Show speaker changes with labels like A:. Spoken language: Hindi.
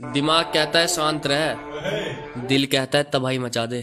A: दिमाग कहता है शांत रह दिल कहता है तबाही मचा दे।